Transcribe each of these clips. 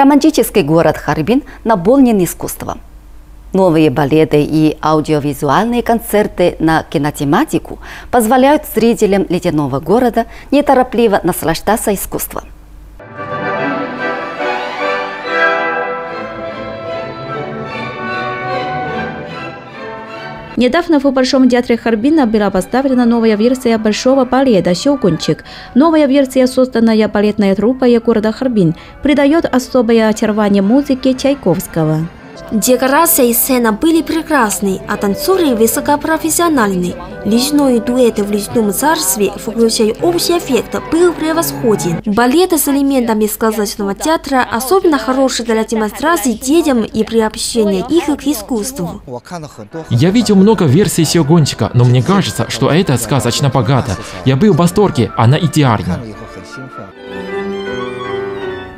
Романтический город Харбин наполнен искусством. Новые балеты и аудиовизуальные концерты на кинотематику позволяют зрителям ледяного города неторопливо наслаждаться искусством. Недавно в Большом театре Харбина была поставлена новая версия большого балета «Щелкунчик». Новая версия, созданная балетной труппой города Харбин, придает особое очарование музыке Чайковского. Декорация и сцена были прекрасны, а танцоры высокопрофессиональны. Личной дуэт в личном царстве, включая общий эффект, был превосходен. Балеты с элементами сказочного театра особенно хороши для демонстрации детям и приобщения их к искусству. Я видел много версий Сёгончика, но мне кажется, что это сказочно богато. Я был в восторге, она идеальна.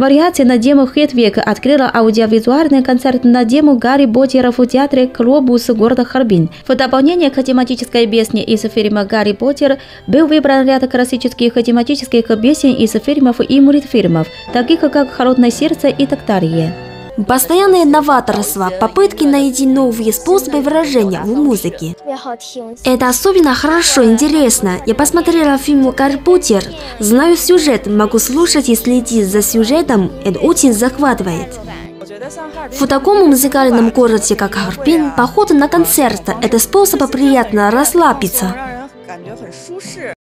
Вариация на тему «Хетвик» открыла аудиовизуальный концерт на тему Гарри Поттера в театре «Глобус» города Харбин. В дополнение к тематической песне из фильма «Гарри Поттер» был выбран ряд классических тематических песен из фильмов и мультфильмов, таких как «Холодное сердце» и так. Постоянное новаторство, попытки найти новые способы выражения в музыке. Это особенно хорошо, интересно. Я посмотрела фильм «Гарри Поттер». Знаю сюжет, могу слушать и следить за сюжетом. Это очень захватывает. В таком музыкальном городе, как Харбин, поход на концерт – это способ приятно расслабиться.